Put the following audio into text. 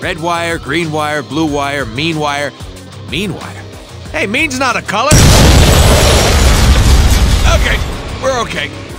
Red wire, green wire, blue wire, mean wire. Mean wire? Hey, mean's not a color! Okay, we're okay.